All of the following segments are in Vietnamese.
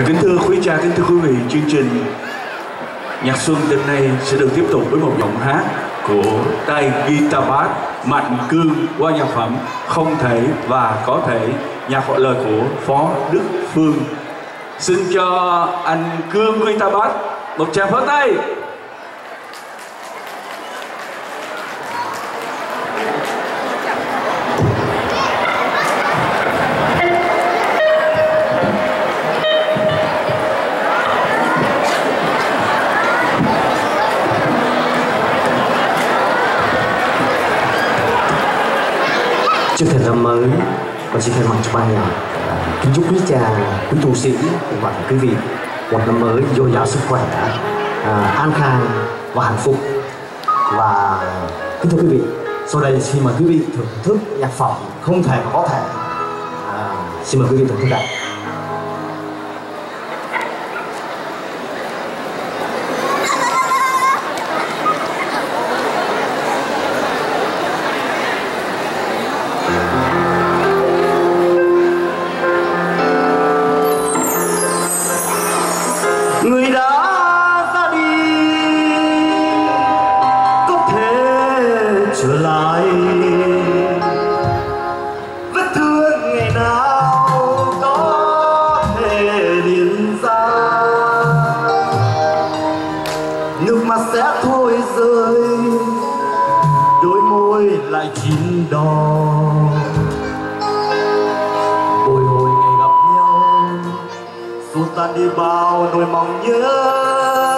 Dạ, kính thưa quý cha, kính thưa quý vị, chương trình Nhạc Xuân đêm nay sẽ được tiếp tục với một giọng hát của tay guitar bass Mạnh Cương qua nhạc phẩm Không thể và có thể nhạc hội lời của Phó Đức Phương. Xin cho anh Cương guitar bass một tràng pháo tay. Trước thềm năm mới và xin thay mặt cho ban nhạc à, kính chúc quý cha quý tu sĩ và quý vị một năm mới dồi dào sức khỏe à, an khang và hạnh phúc. Và kính thưa quý vị sau đây xin mời quý vị thưởng thức nhạc phẩm không thể mà có thể à, xin mời quý vị thưởng thức ạ lại bồi hồi ngày gặp nhau dù tan đi bao nỗi mong nhớ.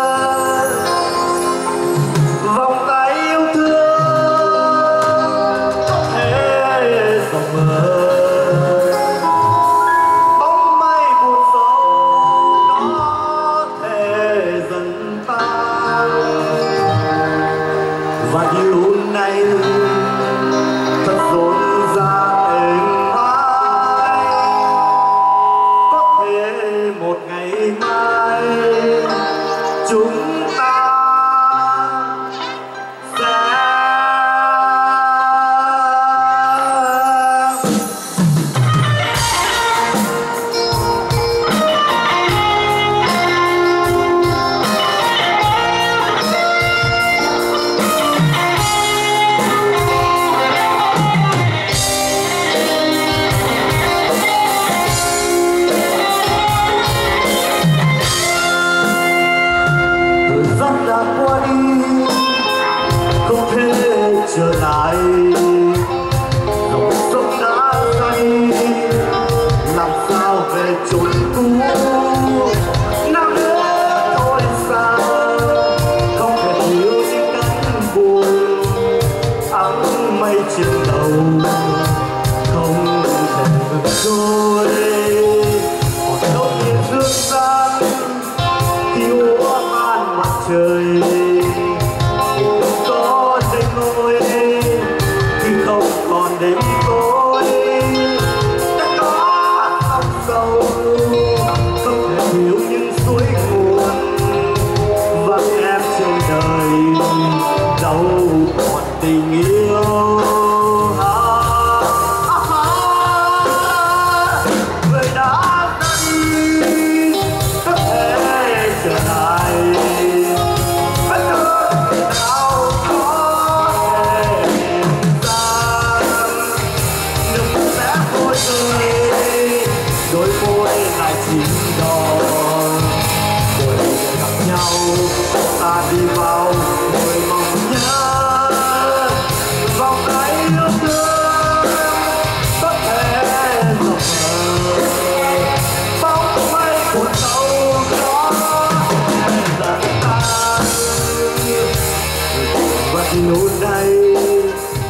Và điều này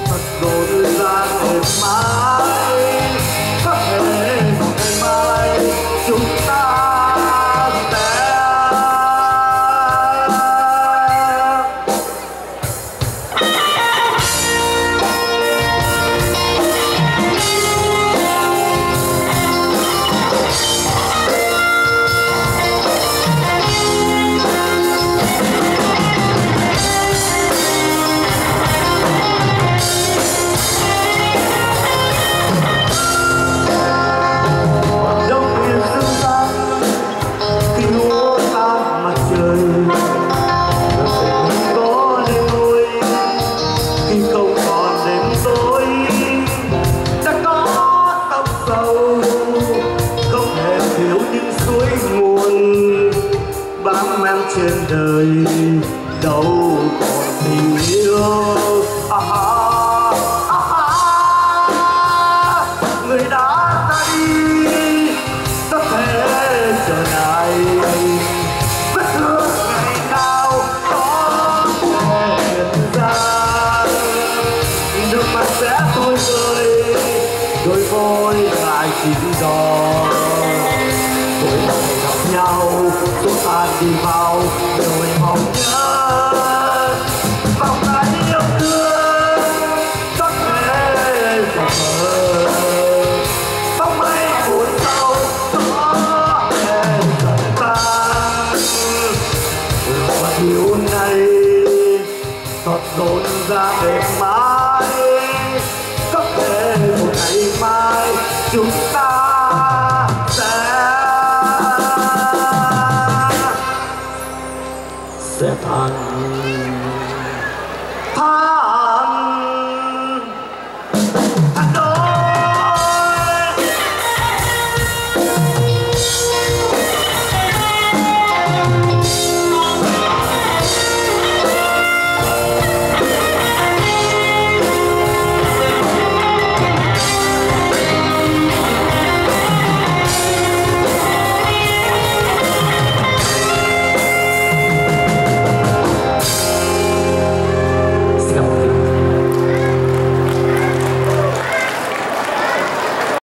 thật rộn ràng êm mãi đôi vôi lại chín đỏ mỗi ngày gặp nhau, chúng ta đi vào đôi mong nhớ. Vòng tay yêu thương chắc mê dòng mơ. Bóng mây buồn sau gió thể dần tan. Và điều này thật rộn ra êm mãi yung tasa Setan